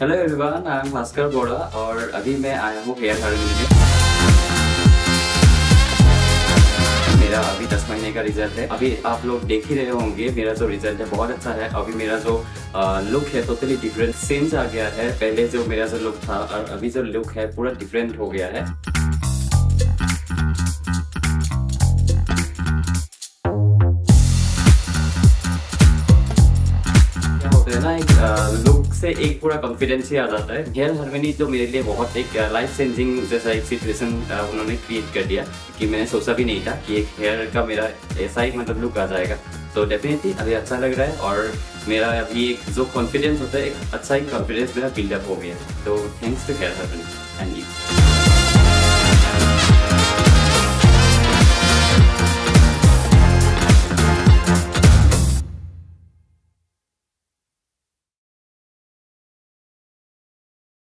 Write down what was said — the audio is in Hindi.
Hello everyone I am Bhaskar Boda और अभी मैं आया हूँ हेयर हार्मनी में मेरा अभी दस महीने का रिज़ल्ट है। अभी आप लोग देख ही रहे होंगे, मेरा जो रिज़ल्ट है बहुत अच्छा है। अभी मेरा जो लुक है टोटली डिफरेंट चेंज आ गया है। पहले जो मेरा जो लुक था और अभी जो लुक है पूरा डिफरेंट हो गया है। ना, एक लुक से एक पूरा कॉन्फिडेंस ही आ जाता है। हेयर हारमोनी तो मेरे लिए बहुत एक लाइफ चेंजिंग जैसा एक सिचुएशन उन्होंने क्रिएट कर दिया कि मैंने सोचा भी नहीं था कि एक हेयर का मेरा ऐसा ही मतलब लुक आ जाएगा। तो डेफिनेटली अभी अच्छा लग रहा है और मेरा अभी एक जो कॉन्फिडेंस होता है, एक अच्छा ही कॉन्फिडेंस मेरा बिल्डअप हो गया तो thanks to hair harmony and you